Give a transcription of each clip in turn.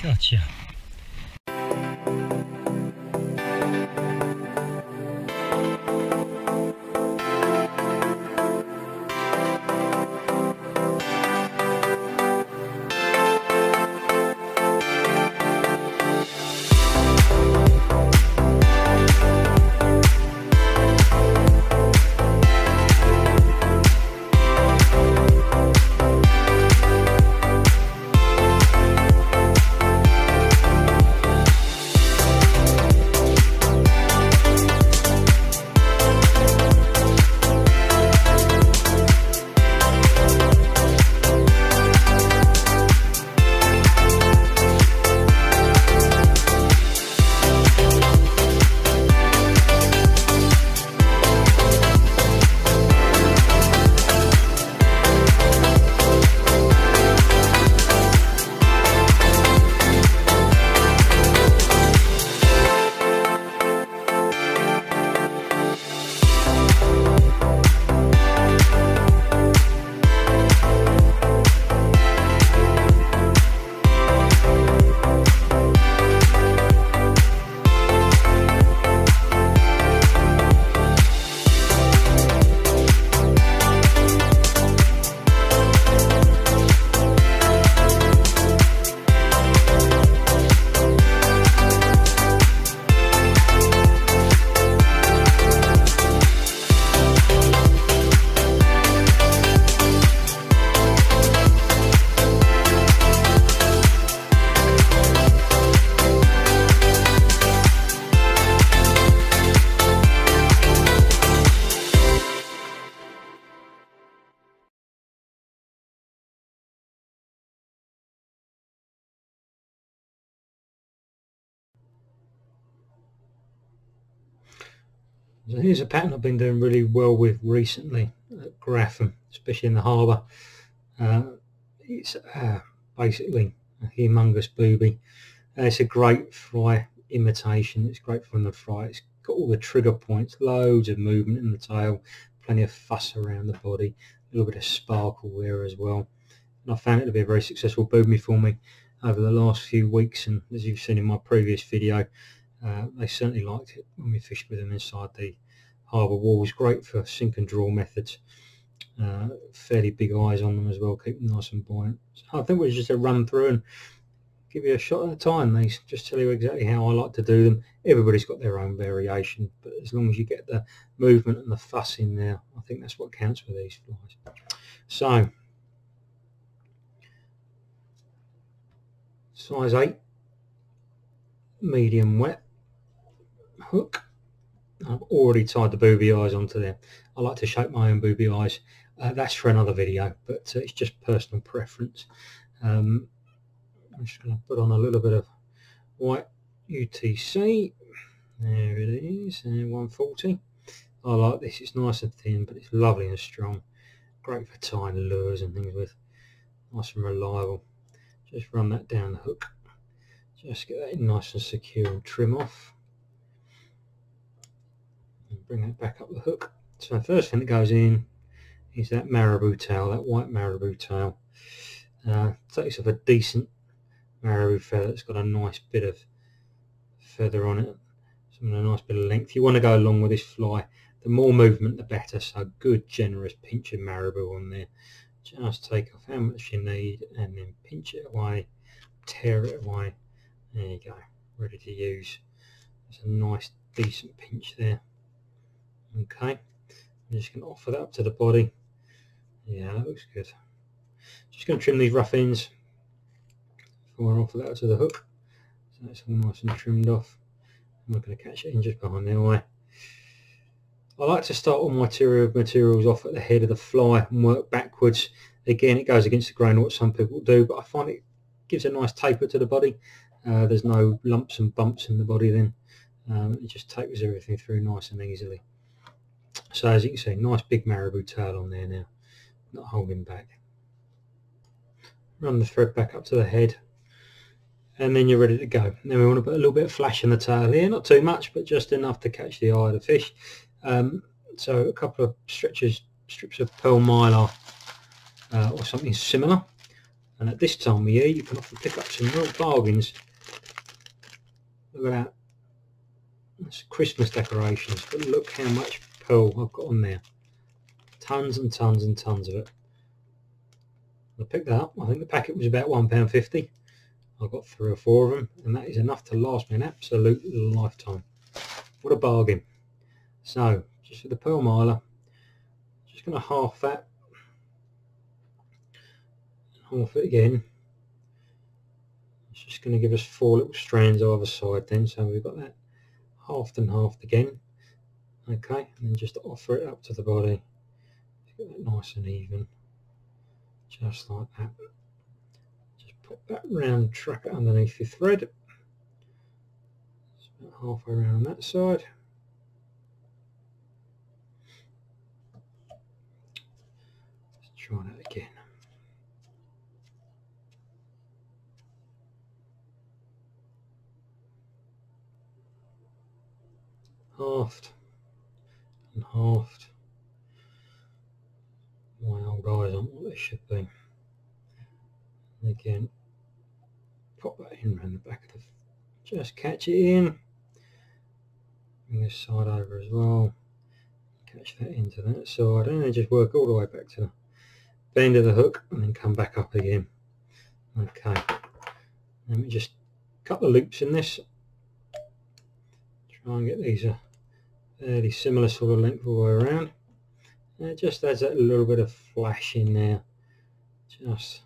掉去。So here's a pattern I've been doing really well with recently at Grafham, especially in the harbour. Uh, it's uh, basically a humongous booby. Uh, it's a great fry imitation. It's great from the fry. It's got all the trigger points, loads of movement in the tail, plenty of fuss around the body, a little bit of sparkle there as well. And I found it to be a very successful booby for me over the last few weeks. And as you've seen in my previous video, uh, they certainly liked it when we fished with them inside the harbour walls. Great for sink and draw methods. Uh, fairly big eyes on them as well, keep them nice and buoyant. So I think we'll just run through and give you a shot at a time. These just tell you exactly how I like to do them. Everybody's got their own variation, but as long as you get the movement and the fuss in there, I think that's what counts with these flies. So, size 8, medium wet, hook. I've already tied the booby eyes onto there. I like to shape my own booby eyes. Uh, that's for another video, but uh, it's just personal preference. Um, I'm just going to put on a little bit of white UTC. There it is, and 140. I like this. It's nice and thin, but it's lovely and strong. Great for tying lures and things with. Nice and reliable. Just run that down the hook. Just get that nice and secure and trim off bring it back up the hook. So first thing that goes in is that marabou tail, that white marabou tail. Uh, takes off a decent marabou feather. It's got a nice bit of feather on it, some a nice bit of length. You want to go along with this fly. The more movement, the better. So good, generous pinch of marabou on there. Just take off how much you need and then pinch it away, tear it away. There you go, ready to use. It's a nice, decent pinch there okay. I'm just going to offer that up to the body. Yeah that looks good. Just going to trim these rough ends before I offer that to the hook. So that's all nice and trimmed off. I'm not going to catch it in just behind the eye. I like to start all my material materials off at the head of the fly and work backwards. Again it goes against the grain what some people do but I find it gives a nice taper to the body. Uh, there's no lumps and bumps in the body then. Um, it just tapers everything through nice and easily so as you can see, nice big marabou tail on there now, not holding back. Run the thread back up to the head and then you're ready to go. Then we want to put a little bit of flash in the tail here, not too much, but just enough to catch the eye of the fish. Um, so a couple of stretches, strips of pearl mylar uh, or something similar. And at this time of year, you can often pick up some real bargains. Look at that. It's Christmas decorations, but look how much pearl I've got on there. Tons and tons and tons of it. I picked that up. I think the packet was about £1.50. I've got three or four of them, and that is enough to last me an absolute lifetime. What a bargain. So, just for the pearl mylar, just going to half that half it again. It's just going to give us four little strands either side then, so we've got that halved and halved again. Okay, and then just offer it up to the body. Get that nice and even, just like that. Just put that round tracker underneath your thread. About halfway around that side. Let's try that again. halved and halved. My old eyes aren't what they should be. And again, pop that in around the back of the, just catch it in. Bring this side over as well. Catch that into that side and then just work all the way back to the bend of the hook and then come back up again. Okay. Let me just cut the loops in this. Try and get these uh, fairly similar sort of length all the way around. It just adds that little bit of flash in there. Just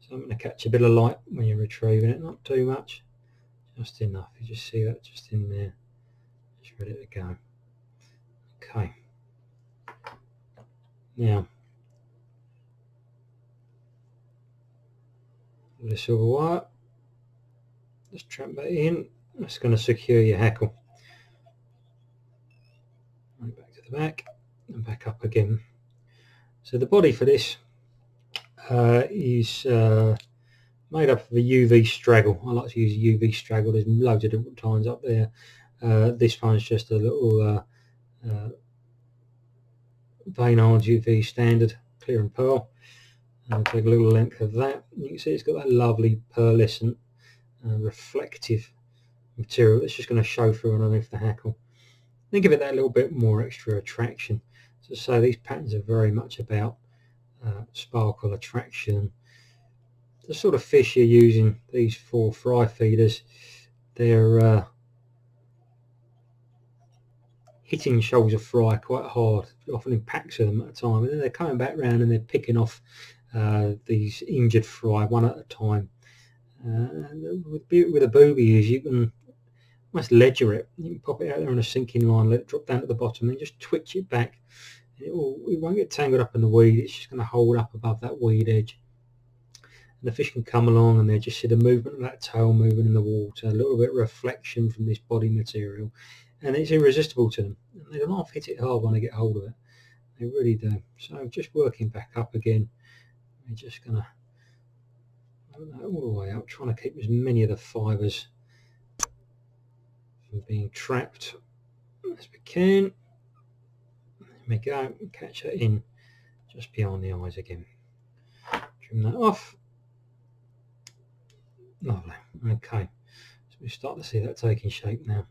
so I'm going to catch a bit of light when you're retrieving it, not too much, just enough. You just see that just in there, just ready to go. Okay. Now, with the silver wire, just trap that in. That's going to secure your hackle the back and back up again. So the body for this uh, is uh, made up of a UV straggle. I like to use UV straggle. There's loads of different kinds up there. Uh, this one's just a little uh, uh, Veniard UV standard clear and pearl. I'll take a little length of that. You can see it's got that lovely pearlescent uh, reflective material that's just going to show through underneath the hackle then give it that little bit more extra attraction. So, so these patterns are very much about uh, sparkle attraction. The sort of fish you're using, these four fry feeders, they're uh, hitting shoals of fry quite hard, often in packs of them at a time, and then they're coming back round and they're picking off uh, these injured fry one at a time. Uh, with, with a boobies, you can almost ledger it. You can pop it out there on a sinking line, let it drop down to the bottom, and just twitch it back. It, will, it won't get tangled up in the weed. It's just going to hold up above that weed edge. And the fish can come along and they just see the movement of that tail moving in the water, a little bit of reflection from this body material, and it's irresistible to them. They don't half hit it hard when they get hold of it. They really do. So just working back up again, we're just going to all the way up, trying to keep as many of the fibres being trapped as we can. There we go, catch it in just behind the eyes again. Trim that off. Lovely. Okay, so we start to see that taking shape now.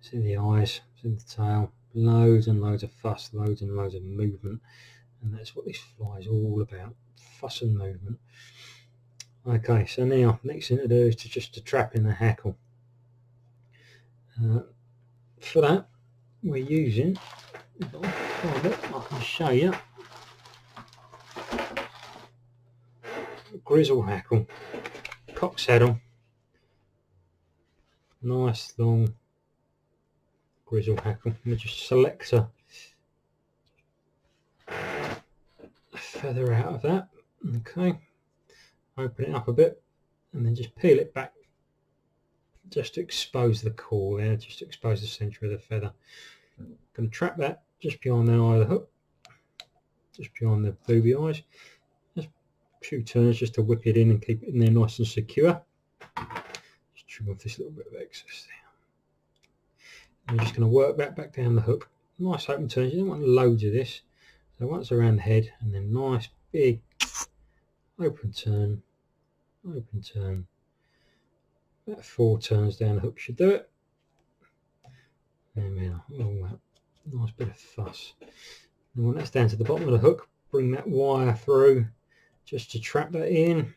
See the eyes, see the tail, loads and loads of fuss, loads and loads of movement, and that's what this fly is all about, fuss and movement. Okay, so now next thing to do is to just to trap in the hackle. Uh, for that, we're using, I I can show you, grizzle hackle, cock saddle, nice long grizzle hackle. Let me just select a feather out of that. Okay, open it up a bit and then just peel it back just to expose the core there, just to expose the centre of the feather. Going to trap that just beyond the eye of the hook, just beyond the booby eyes. Just a few turns just to whip it in and keep it in there nice and secure. Just trim off this little bit of excess there. I'm just going to work that back down the hook. Nice open turns, you don't want loads of this. So once around the head and then nice big open turn, open turn. About four turns down the hook should do it. There we are. Oh, that nice bit of fuss. And when that's down to the bottom of the hook, bring that wire through just to trap that in.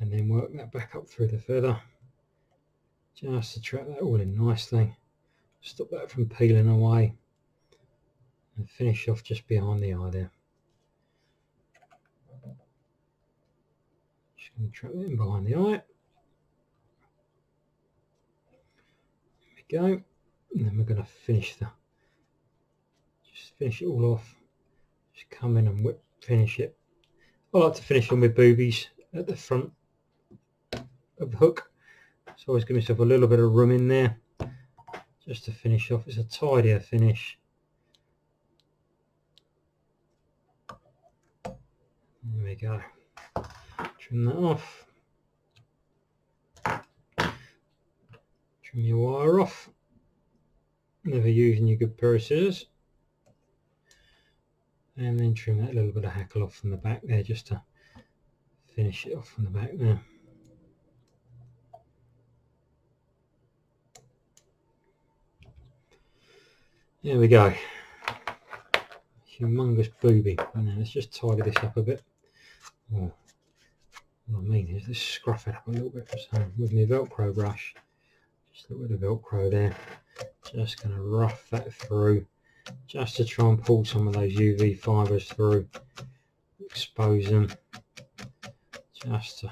And then work that back up through the feather. Just to trap that all in nicely. Stop that from peeling away. And finish off just behind the eye there. Just going to trap that in behind the eye. There we go. And then we're going to finish the just finish it all off. Just come in and whip finish it. I like to finish them with boobies at the front of the hook. So always give myself a little bit of room in there just to finish off. It's a tidier finish. There we go. Trim that off. Trim your wire off. Never using your good pair of scissors. And then trim that little bit of hackle off from the back there just to finish it off from the back there. There we go. Humongous booby. Now let's just tidy this up a bit. Oh, what I mean is let's scruff it up a little bit. So with my Velcro brush, just a little bit of Velcro there. Just going to rough that through just to try and pull some of those UV fibres through, expose them, just to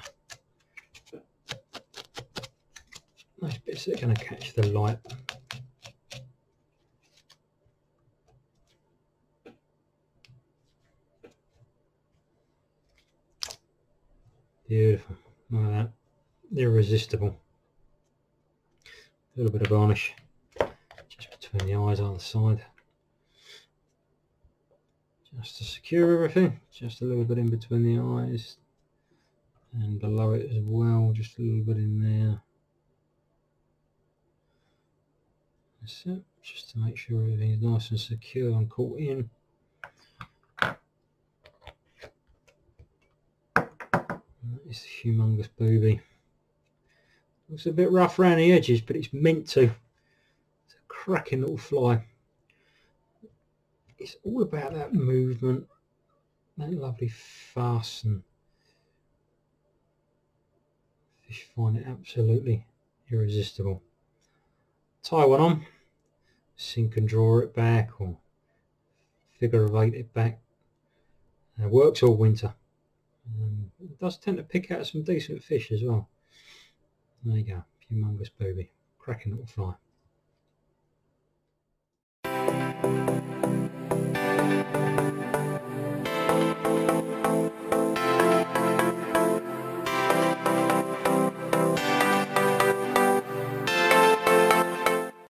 those bits that are going to catch the light. Beautiful. At that. Irresistible. A little bit of varnish just between the eyes on the side. Just to secure everything. Just a little bit in between the eyes. And below it as well. Just a little bit in there. That's it. Just to make sure everything's nice and secure and caught in. It's a humongous booby. Looks a bit rough around the edges, but it's meant to. It's a cracking little fly. It's all about that movement, that lovely fasten. fish find it absolutely irresistible. Tie one on, sink and draw it back, or figure of eight it back. And it works all winter. Um, it does tend to pick out some decent fish as well. There you go, humongous booby, cracking little fly.